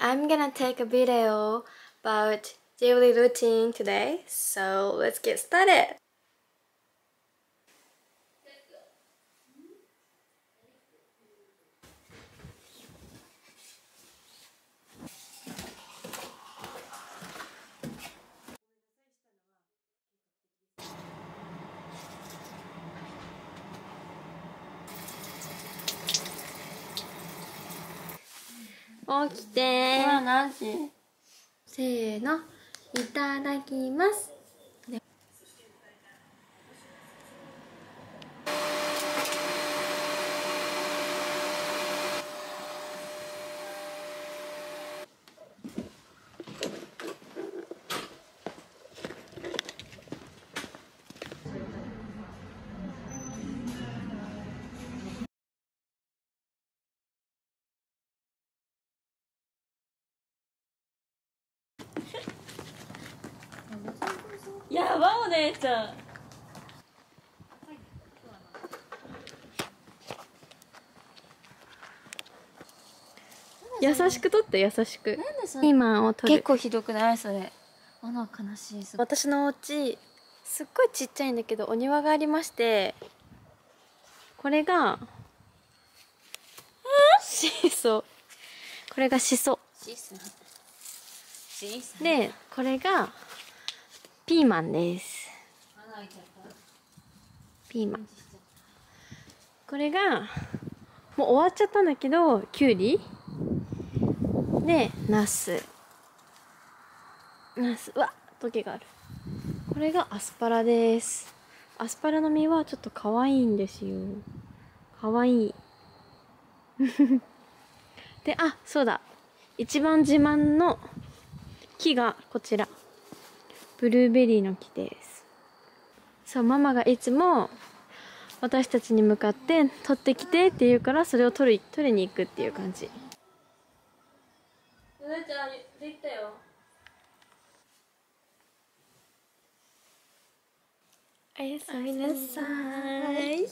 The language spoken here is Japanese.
I'm gonna take a video about daily routine today. So let's get started. 起きて。今何時せーの。いただきますやばお姉ちゃん。優しくとって優しく。なんでそピーマンを取る。結構ひどくない？それ。あら悲しい。私のお家すっごいちっちゃいんだけどお庭がありましてこれがシソこれがシソ。でこれがピーマンです。ピーマン。これがもう終わっちゃったんだけどきゅうりでナス。ナス。うわトゲがある。これがアスパラです。アスパラの実はちょっと可愛いんですよ。可愛い。であそうだ。一番自慢の木がこちら。ブルーベリーの木です。そうママがいつも私たちに向かって取ってきてって言うからそれを取り取りに行くっていう感じ。お姉ちゃんできたよ。おやすみなさい